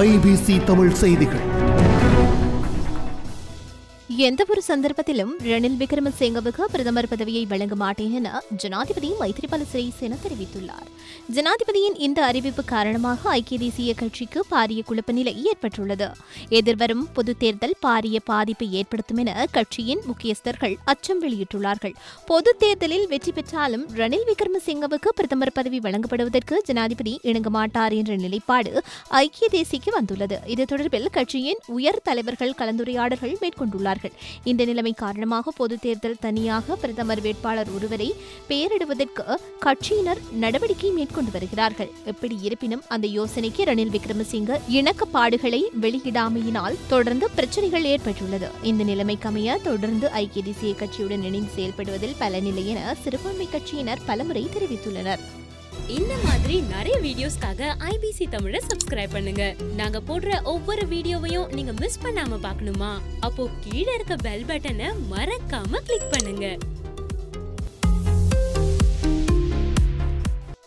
IBC Tamil செய்திகள். எந்தவொரு சந்தர்ப்பத்திலும் ரணில் விக்ரமசிங்கவுக்கு பிரதமர் பதவியை வழங்க மாட்டேன் என ஜனாதிபதி மைத்ரிபால சிறிசேன தெரிவித்துள்ளார். ஜனாதிபதியின் இந்த அறிவிப்பு காரணமாக ஐக்கிய தேசிய கட்சிக்கு பாரிய குழப்ப நிலை ஏற்பட்டுள்ளது. எதிர்வரும் பொதுத் தேர்தல் பாரிய பாதிப்பை ஏற்படுத்தும் என கட்சியின் முக்கியஸ்தர்கள் அச்சம் வெளியிட்டுள்ளார்கள். பொதுத் தேர்தலில் வெற்றி பெற்றாலும் ரணில் விக்ரமசிங்கவுக்கு பிரதமர் பதவி வழங்கப்படுவதற்கு ஜனாதிபதி இணங்க மாட்டார் என்ற நிலைப்பாடு ஐக்கிய தேசிக்கு வந்துள்ளது. இது தொடர்பில் கட்சியின் உயர் தலைவர்கள் கலந்துரையாடல்கள் மேற்கொண்டுள்ளார் மேற்கொண்டுள்ளார்கள் இந்த நிலைமை காரணமாக பொது தேர்தல் தனியாக பிரதமர் வேட்பாளர் ஒருவரை பெயரிடுவதற்கு கட்சியினர் நடவடிக்கை மேற்கொண்டு வருகிறார்கள். எப்படி இருப்பினும் அந்த யோசனைக்கு ரணில் விக்ரமசிங்க இணக்கப்பாடுகளை வெளியிடாமையினால் தொடர்ந்து பிரச்சனைகள் ஏற்பட்டுள்ளது. இந்த நிலைமைக்கு அமைய தொடர்ந்து ஐக்கிய தேசிய கட்சியுடன் இணைந்து செயல்படுவதில் பலனில்லை என சிறுபான்மை கட்சியினர் பலமுறை தெரிவித்துள்ளனர். இந்த மாதிரி நிறைய வீடியோஸ்க்காக ஐபிசி தமிழை சப்ஸ்கிரைப் பண்ணுங்க. நாங்க போடுற ஒவ்வொரு வீடியோவையும் நீங்க மிஸ் பண்ணாம பார்க்கணுமா? அப்போ கீழே இருக்க பெல் பட்டனை மறக்காம கிளிக் பண்ணுங்க.